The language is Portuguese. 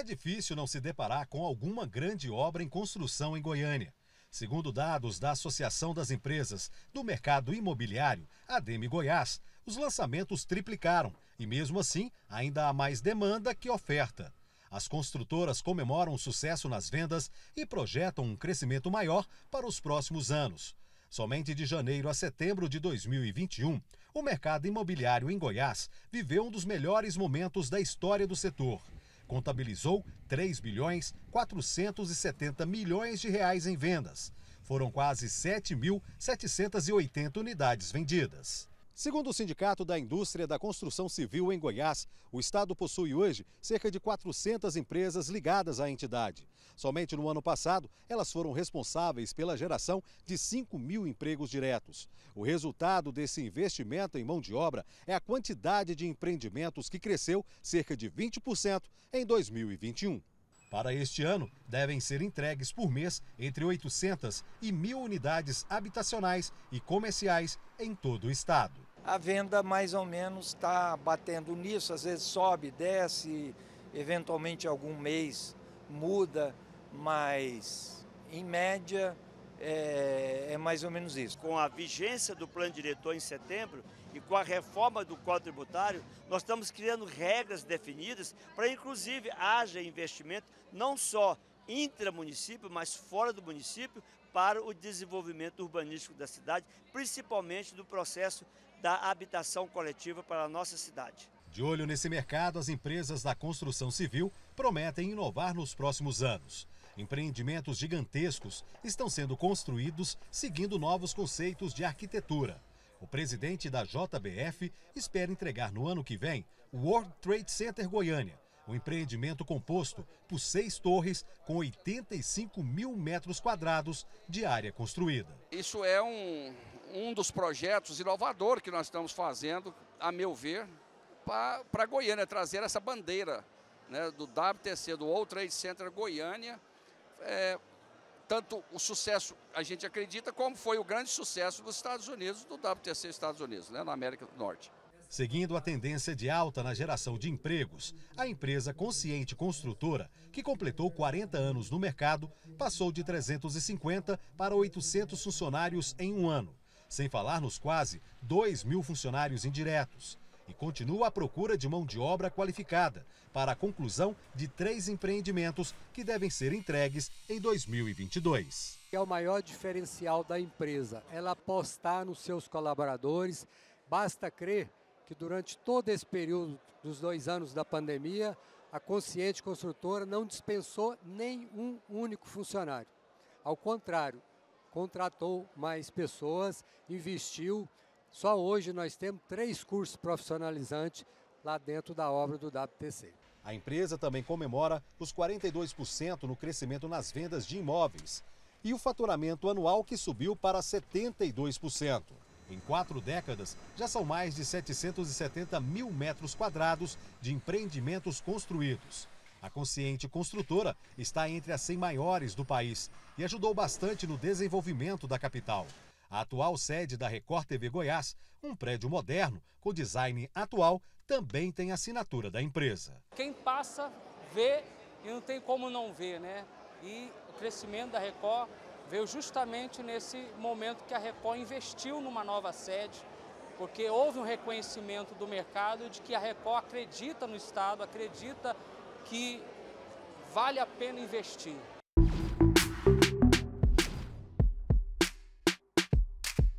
É difícil não se deparar com alguma grande obra em construção em Goiânia. Segundo dados da Associação das Empresas do Mercado Imobiliário, ADEME Goiás, os lançamentos triplicaram e, mesmo assim, ainda há mais demanda que oferta. As construtoras comemoram o sucesso nas vendas e projetam um crescimento maior para os próximos anos. Somente de janeiro a setembro de 2021, o mercado imobiliário em Goiás viveu um dos melhores momentos da história do setor contabilizou 3 bilhões 470 milhões de reais em vendas. Foram quase 7.780 unidades vendidas. Segundo o Sindicato da Indústria da Construção Civil em Goiás, o estado possui hoje cerca de 400 empresas ligadas à entidade. Somente no ano passado, elas foram responsáveis pela geração de 5 mil empregos diretos. O resultado desse investimento em mão de obra é a quantidade de empreendimentos que cresceu cerca de 20% em 2021. Para este ano, devem ser entregues por mês entre 800 e 1.000 unidades habitacionais e comerciais em todo o estado a venda mais ou menos está batendo nisso, às vezes sobe, desce, eventualmente algum mês muda, mas em média é, é, mais ou menos isso. Com a vigência do plano diretor em setembro e com a reforma do Código Tributário, nós estamos criando regras definidas para, inclusive, haja investimento não só intramunicípio, mas fora do município, para o desenvolvimento urbanístico da cidade, principalmente do processo da habitação coletiva para a nossa cidade. De olho nesse mercado, as empresas da construção civil prometem inovar nos próximos anos. Empreendimentos gigantescos estão sendo construídos seguindo novos conceitos de arquitetura. O presidente da JBF espera entregar no ano que vem o World Trade Center Goiânia, um empreendimento composto por seis torres com 85 mil metros quadrados de área construída. Isso é um, um dos projetos inovadores que nós estamos fazendo, a meu ver, para Goiânia, trazer essa bandeira né, do WTC, do World Trade Center Goiânia. É, tanto o sucesso, a gente acredita, como foi o grande sucesso dos Estados Unidos, do WTC Estados Unidos, né, na América do Norte. Seguindo a tendência de alta na geração de empregos, a empresa Consciente Construtora, que completou 40 anos no mercado, passou de 350 para 800 funcionários em um ano, sem falar nos quase 2 mil funcionários indiretos. E continua à procura de mão de obra qualificada para a conclusão de três empreendimentos que devem ser entregues em 2022. É o maior diferencial da empresa, ela apostar nos seus colaboradores. Basta crer que durante todo esse período dos dois anos da pandemia, a Consciente Construtora não dispensou nenhum único funcionário. Ao contrário, contratou mais pessoas, investiu. Só hoje nós temos três cursos profissionalizantes lá dentro da obra do WTC. A empresa também comemora os 42% no crescimento nas vendas de imóveis e o faturamento anual que subiu para 72%. Em quatro décadas, já são mais de 770 mil metros quadrados de empreendimentos construídos. A Consciente Construtora está entre as 100 maiores do país e ajudou bastante no desenvolvimento da capital. A atual sede da Record TV Goiás, um prédio moderno com design atual, também tem assinatura da empresa. Quem passa, vê e não tem como não ver, né? E o crescimento da Record veio justamente nesse momento que a Record investiu numa nova sede, porque houve um reconhecimento do mercado de que a Record acredita no Estado, acredita que vale a pena investir.